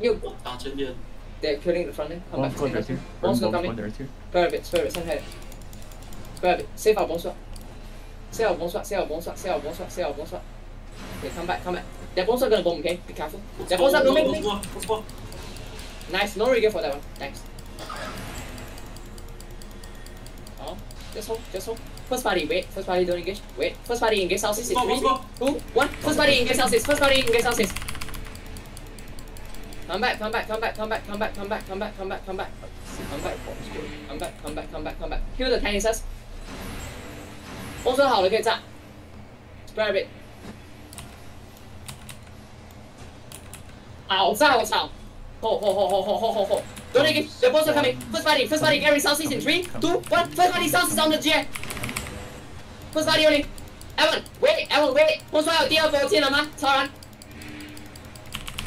You. They're killing the front end. Come back. Bomb there too. Bomb's gonna come in. There bit, spare bit, send head. Spare a bit. Save our bones. Save our bones, save our bones, save our bones, save our bones. Okay, come back, come back. Their bones are gonna bomb, okay? Be careful. Their bones are gonna bomb. Nice, no regen for that one. Thanks. Oh, just hold, just hold. First party, wait. First party, don't engage. Wait. First party, engage houses. Three, two, one. First party, engage houses. First party, engage houses. Come back, come back, come back, come back, come back, come back, come back, come back, come back. Come back, come back, come back, come back, come back. Heal the Kinesis. 风顺好了可以炸。Spare a bit. 好炸我操！Hold, hold, hold, hold, hold, hold, hold, hold. Don't engage. The boss are coming. First party, first party, carry southeast in three, two, one. First party southeast on the GA. First party only. Evan, wait, Evan, wait. 风顺有第二波进了吗？超人。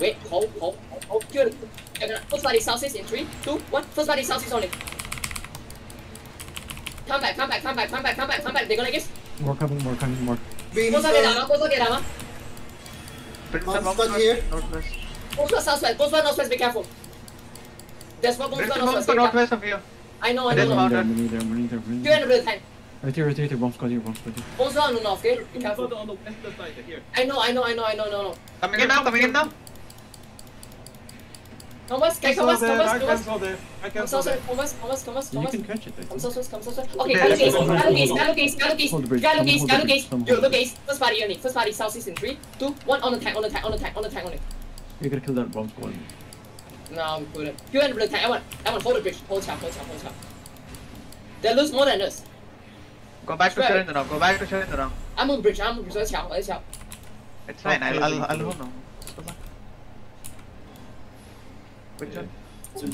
Wait, hold, hold, hold, hold. Cure. First body southeast in 3, 2, 1. First body southeast only. Come back, come back, come back, come back, come back, come back. They're gonna guess. More coming, more coming, more. Costa Guerama, Costa Guerama. Monster here. Northwest. Costa southwest, Costa northwest, be careful. There's one Costa northwest. northwest of you. I know, I know. I'm running there, I'm running there, I'm running there. Cure and real time. Right here, right here, right here, bomb squad here, bomb squad here. Bombs on, no, okay? Be careful. I know, I know, I know, I know, no, know. Coming in now, coming in now. Thomas, okay, Thomas, there, Thomas, come I come Thomas, come Thomas, come Thomas. You can catch it. Come southwest, come southwest. Okay, Galo gaze, Galo gaze, Galo gaze, Galo gaze, Galo gaze, Galo gaze. Yo, look gaze. First party on it. First party south east in three, two, one. On attack, on attack, on attack, on attack, on it. You're gonna kill that bomb squad. No, we couldn't. You and attack. I want, I want hold the bridge. Hold tap, hold tap, hold tap. They lose more than us. Go back to Sharindaram. Go back to Sharindaram. I'm on bridge. I'm on bridge. Let's help. Let's help. It's fine. I'll, I'll, I'll hold now.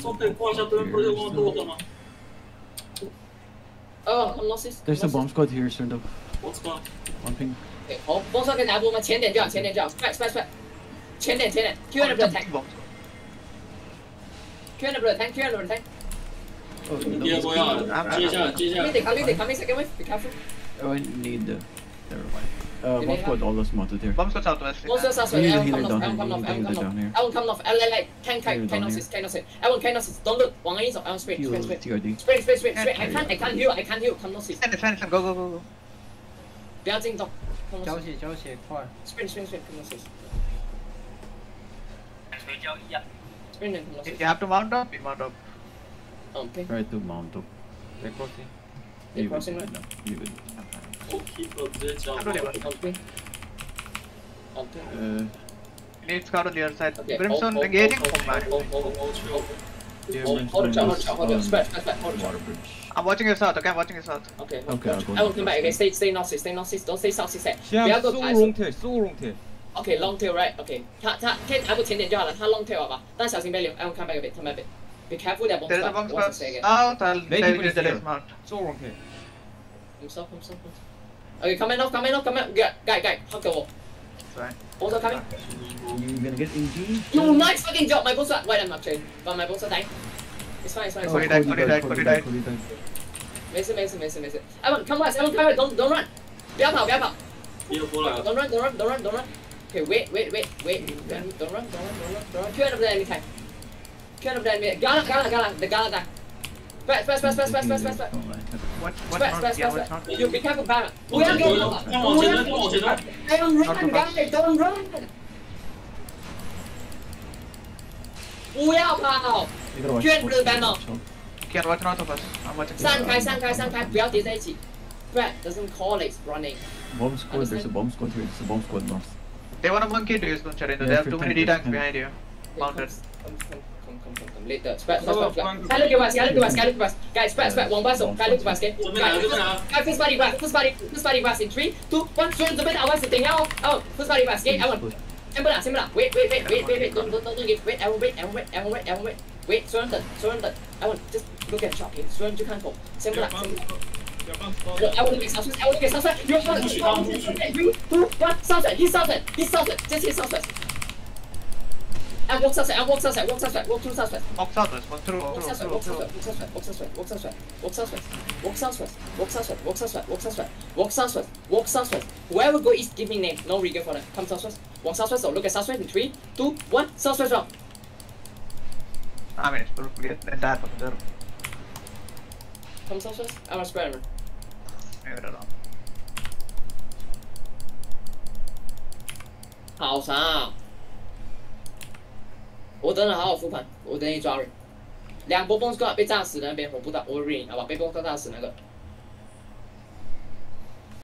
Só tem coin, já tô indo fazer uma outra, mano. Oh, I'm lost. There's a bomb squad here, Serndo. Bomb squad. One ping. Okay, 好，bomb squad 可以拿波吗？前点叫，前点叫，spike spike spike，前点前点，Q and blue tank。Q and blue tank, Q and blue tank。接过呀，接一下，接一下。They coming, they coming second wave, be careful. Oh, I need the. Never mind. Uh, Bomb's got all the monsters here. Bomb's got southwest. Bomb's got southwest. You need a healer down here. You I won't down here. Elwin, come north. I won't can, can, I won't Elwin, can assist. Don't look. Wang I won't Sprint, sprint. TRD. Sprint, sprint, sprint, sprint. I can't, I can't heal. I can't heal. Come north. Come stand, stand. Go, go, go, go. 不要进洞。交血，交血，快！Sprint, sprint, sprint. Come north. 谁交一啊？Sprint, come north. You have to mount up. You mount up. Oh, okay. Come to mount up. They're closing. You would, no, you would. Uh, Let's go the other side. Okay. Brimstone, engaging I'm watching your south, okay? I'm watching your south. Okay, okay, I'll go. I'll come back, okay? Stay, stay northeast, stay northeast. Don't stay southeast. Yeah, 苏龙铁，苏龙铁。Okay, long tail, right? Okay. 他他，跟 L 前点就好了，他 long tail 好吧？但小心被流，L come back a bit, come back a bit. Be careful that bomb There is a squad. bomb What's squad the say again? south. I'll Maybe tell you police the here. dismount. So long tail. Come south, come south, come south. Okay, come in off, come in off, come in. Guy, guy, guy, hug the wall. Fine. Also coming. You gonna get engaged? You nice fucking job, my bomb squad. Wait, I'm not trained, but my bomb squad dying. It's fine, it's fine, it's Cody fine. died, Cody died, Cody died. Cody died. 没事没事没事没事。Evan, come west, Evan, come west, don't don't run. 不要跑不要跑第二波来了， ，don't run, don't run, don't run, don't run. Okay, wait, wait, wait, wait. Don't don't run, don't run, don't run, don't run. Kill of the enemy time. Kill of the enemy. Gala, gala, gala. The gala die. Press, press, press, press, press, press, press, press. What, what Press, not? press, Yeah, press, what's press. not? You be careful, Barra. 往 We 前 are 推， going. 再往前推，再往前推。 Don't run, guys, don't run. 不要跑， You gotta watch Kill out. the banner. Can watch north of us. I'm watching. 散开，散开，散开，不要叠在一起。Brad doesn't call it running. Bomb squad, there's a bomb squad here. There's a bomb squad north. They want a monkey to use Charindra. Yeah, They have free too many tank, D tanks free behind you. Mounted. Come, come, come, Come, come, come, come. Late. Spread, spread, spread, spread. Sky look your basket, sky look your basket, sky look your basket. Guys, spread, spread. One basket. Sky look your basket. Guys, first body basket, first body, first body basket. Three, two, one. Show the bit. I want sitting out. Oh, first body basket. I want. Simple lah, simple lah. Wait, wait, wait, wait, wait, wait. Don't, don't, don't, don't give. Wait, I want wait, I want wait, I want wait, I want wait. Wait, surround that, surround that. I want just look at shop here. Surround you can't go. Simple lah, simple. I want to be southwest. I want to be southwest. You want to be southwest. You two, one, southwest. He's southwest. He's southwest. Just he's southwest and walk southwest and walk southwest walk southwest walk through southwest Walk southwest, walk through, Walk through, walk through. southwest, walk southwest, walk southwest, walk southwest, walk southwest, walk southwest, walk southwest, walk southwest, walk southwest. Whoever go east, give me name. No regret for that. Come southwest. Walk southwest or look at southwest in three, two, one. Southwest round. I mean, it's clear. Entire fucking zero. Come southwest. I'm a square. Maybe around. 好长。我等等好好复盘，我等你抓人。两波 bomb squad 被炸死的那边，我不打，我 ring 好吧？被 bomb squad 炸死那个，